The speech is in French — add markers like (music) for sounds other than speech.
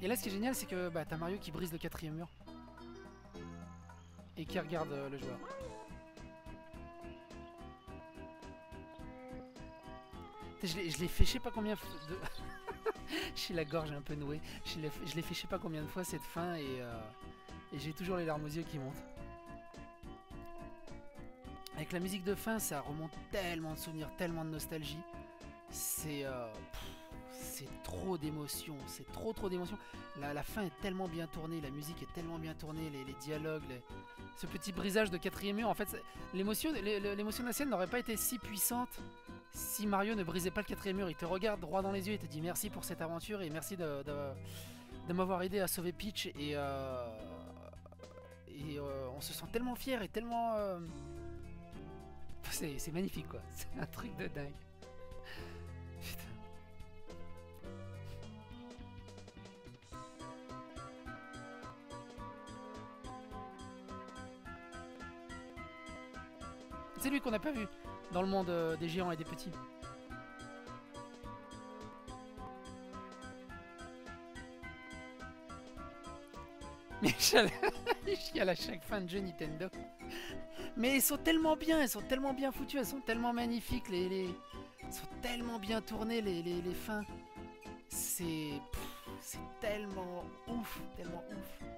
Et là, ce qui est génial, c'est que bah, t'as Mario qui brise le quatrième mur. Et qui regarde euh, le joueur. Je l'ai fait je sais pas combien de... (laughs) J'ai la gorge un peu nouée. Je l'ai fait je sais pas combien de fois cette fin et, euh, et j'ai toujours les larmes aux yeux qui montent. Avec la musique de fin, ça remonte tellement de souvenirs, tellement de nostalgie. C'est... Euh, c'est trop d'émotions, c'est trop trop d'émotions. La, fin est tellement bien tournée, la musique est tellement bien tournée, les, dialogues, ce petit brisage de quatrième mur. En fait, l'émotion de la scène n'aurait pas été si puissante si Mario ne brisait pas le quatrième mur. Il te regarde droit dans les yeux et te dit merci pour cette aventure et merci de, m'avoir aidé à sauver Peach. Et, euh, euh, on se sent tellement fier et tellement... Euh, c'est magnifique quoi, (laughs) c'est un truc de dingue. C'est lui qu'on n'a pas vu dans le monde euh, des géants et des petits. (laughs) Mais (laughs) je chiale à chaque fin de jeu Nintendo. Mais ils sont tellement bien, ils sont tellement bien foutus, elles sont tellement magnifiques, les. Ils sont tellement bien tournés les, les, les fins. C'est... C'est tellement ouf, tellement ouf.